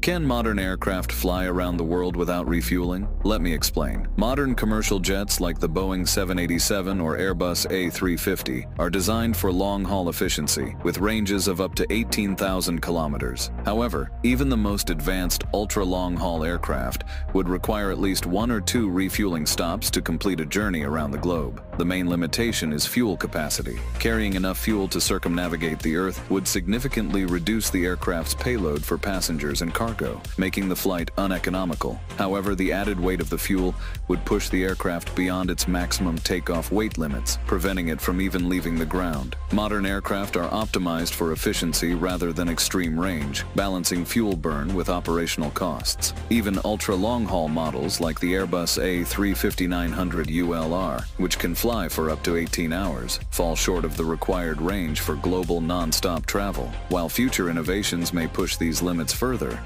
Can modern aircraft fly around the world without refueling? Let me explain. Modern commercial jets like the Boeing 787 or Airbus A350 are designed for long-haul efficiency, with ranges of up to 18,000 kilometers. However, even the most advanced ultra-long-haul aircraft would require at least one or two refueling stops to complete a journey around the globe. The main limitation is fuel capacity. Carrying enough fuel to circumnavigate the Earth would significantly reduce the aircraft's payload for passengers and cargo, making the flight uneconomical. However, the added weight of the fuel would push the aircraft beyond its maximum takeoff weight limits, preventing it from even leaving the ground. Modern aircraft are optimized for efficiency rather than extreme range, balancing fuel burn with operational costs. Even ultra-long-haul models like the Airbus A350-900 ULR, which can fly for up to 18 hours, fall short of the required range for global non-stop travel. While future innovations may push these limits further,